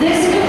This